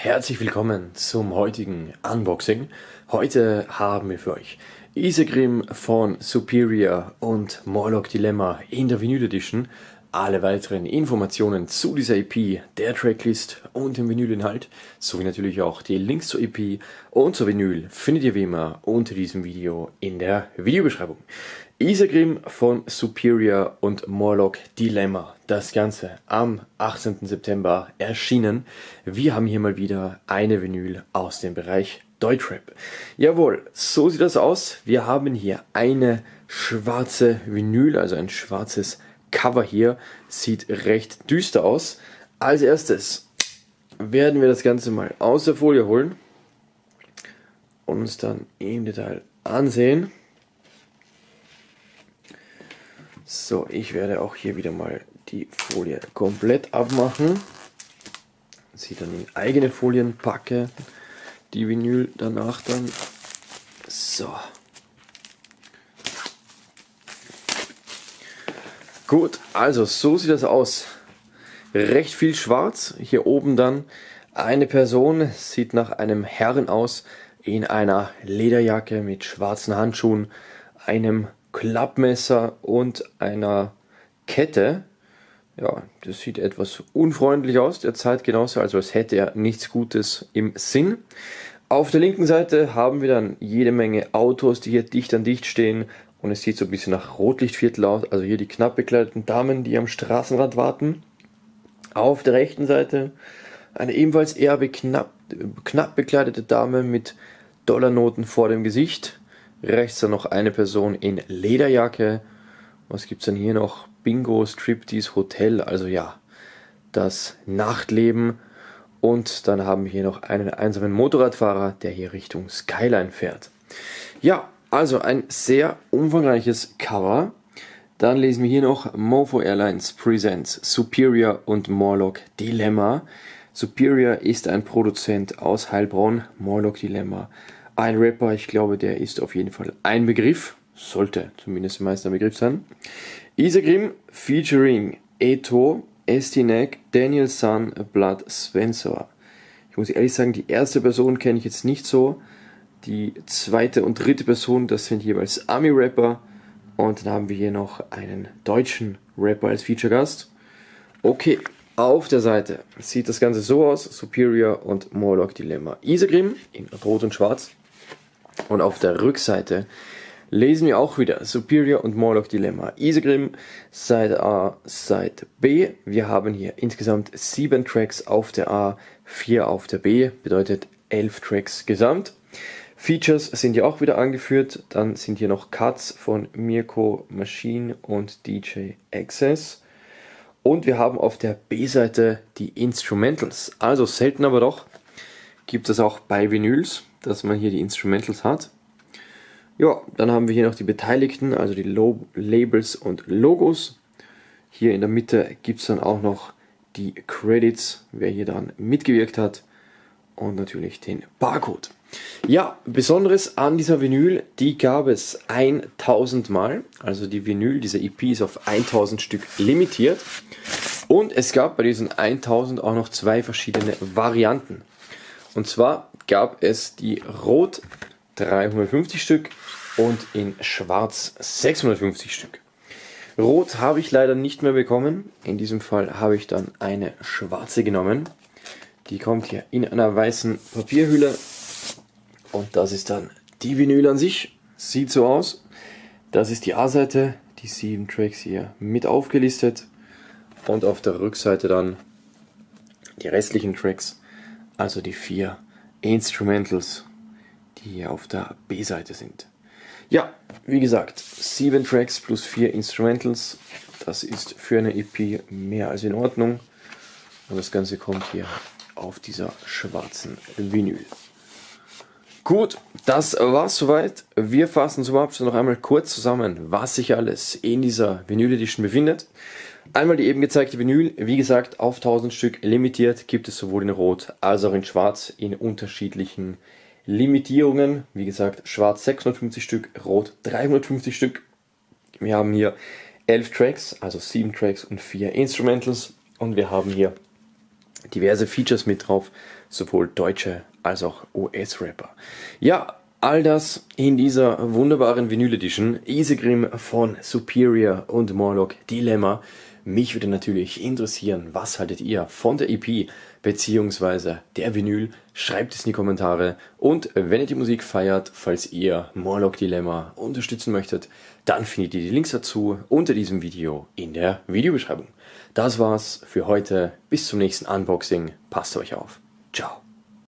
Herzlich willkommen zum heutigen Unboxing. Heute haben wir für euch Isegrim von Superior und Morlock Dilemma in der Vinyl Edition. Alle weiteren Informationen zu dieser EP, der Tracklist und dem Vinylinhalt, sowie natürlich auch die Links zur EP und zur Vinyl findet ihr wie immer unter diesem Video in der Videobeschreibung. Isegrim von Superior und Morlock Dilemma. Das Ganze am 18. September erschienen. Wir haben hier mal wieder eine Vinyl aus dem Bereich Deutschrap. Jawohl, so sieht das aus. Wir haben hier eine schwarze Vinyl, also ein schwarzes Cover hier. Sieht recht düster aus. Als erstes werden wir das Ganze mal aus der Folie holen und uns dann im Detail ansehen. So, ich werde auch hier wieder mal die Folie komplett abmachen. Sie dann in eigene Folien packe. Die Vinyl danach dann. So. Gut, also so sieht das aus. Recht viel schwarz. Hier oben dann eine Person, sieht nach einem Herren aus, in einer Lederjacke mit schwarzen Handschuhen, einem Klappmesser und einer Kette. Ja, das sieht etwas unfreundlich aus, der Zeitgenosse, also als hätte er nichts Gutes im Sinn. Auf der linken Seite haben wir dann jede Menge Autos, die hier dicht an dicht stehen und es sieht so ein bisschen nach Rotlichtviertel aus, also hier die knapp bekleideten Damen, die am Straßenrand warten. Auf der rechten Seite eine ebenfalls eher beknapp, knapp bekleidete Dame mit Dollarnoten vor dem Gesicht. Rechts dann noch eine Person in Lederjacke. Was gibt's denn hier noch? Bingo, Striptease, Hotel, also ja, das Nachtleben. Und dann haben wir hier noch einen einsamen Motorradfahrer, der hier Richtung Skyline fährt. Ja, also ein sehr umfangreiches Cover. Dann lesen wir hier noch Mofo Airlines Presents Superior und Morlock Dilemma. Superior ist ein Produzent aus Heilbronn, Morlock Dilemma ein Rapper, ich glaube, der ist auf jeden Fall ein Begriff, sollte zumindest meist ein Begriff sein. Isagrim featuring Eto, Estinek, Daniel Sun, Blood Spencer. Ich muss ehrlich sagen, die erste Person kenne ich jetzt nicht so. Die zweite und dritte Person, das sind jeweils Army-Rapper. Und dann haben wir hier noch einen deutschen Rapper als Feature-Gast. Okay, auf der Seite sieht das Ganze so aus: Superior und Morlock Dilemma. Isagrim in Rot und Schwarz. Und auf der Rückseite lesen wir auch wieder Superior und Morlock Dilemma. Isegrim, Seite A, Seite B. Wir haben hier insgesamt sieben Tracks auf der A, vier auf der B, bedeutet elf Tracks gesamt. Features sind hier auch wieder angeführt. Dann sind hier noch Cuts von Mirko Machine und DJ Access. Und wir haben auf der B-Seite die Instrumentals. Also selten aber doch gibt es auch bei Vinyls dass man hier die Instrumentals hat. Ja, dann haben wir hier noch die Beteiligten, also die Lo Labels und Logos. Hier in der Mitte gibt es dann auch noch die Credits, wer hier dann mitgewirkt hat und natürlich den Barcode. Ja, Besonderes an dieser Vinyl, die gab es 1000 Mal. Also die Vinyl, diese EP ist auf 1000 Stück limitiert. Und es gab bei diesen 1000 auch noch zwei verschiedene Varianten. Und zwar gab es die Rot 350 Stück und in Schwarz 650 Stück. Rot habe ich leider nicht mehr bekommen. In diesem Fall habe ich dann eine schwarze genommen. Die kommt hier in einer weißen Papierhülle. Und das ist dann die Vinyl an sich. Sieht so aus. Das ist die A-Seite, die sieben Tracks hier mit aufgelistet. Und auf der Rückseite dann die restlichen Tracks, also die vier Instrumentals, die hier auf der B-Seite sind. Ja, wie gesagt, sieben Tracks plus vier Instrumentals. Das ist für eine EP mehr als in Ordnung. Und das Ganze kommt hier auf dieser schwarzen Vinyl. Gut, das war's soweit. Wir fassen zum Abschluss noch einmal kurz zusammen, was sich alles in dieser Vinyl Edition befindet. Einmal die eben gezeigte Vinyl, wie gesagt, auf 1000 Stück limitiert, gibt es sowohl in Rot als auch in Schwarz in unterschiedlichen Limitierungen. Wie gesagt, Schwarz 650 Stück, Rot 350 Stück. Wir haben hier 11 Tracks, also 7 Tracks und 4 Instrumentals. Und wir haben hier diverse Features mit drauf, sowohl deutsche als auch US-Rapper. Ja, all das in dieser wunderbaren Vinyl Edition. Isegrim von Superior und Morlock Dilemma. Mich würde natürlich interessieren, was haltet ihr von der EP bzw. der Vinyl? Schreibt es in die Kommentare. Und wenn ihr die Musik feiert, falls ihr Morlock Dilemma unterstützen möchtet, dann findet ihr die Links dazu unter diesem Video in der Videobeschreibung. Das war's für heute. Bis zum nächsten Unboxing. Passt euch auf. Ciao.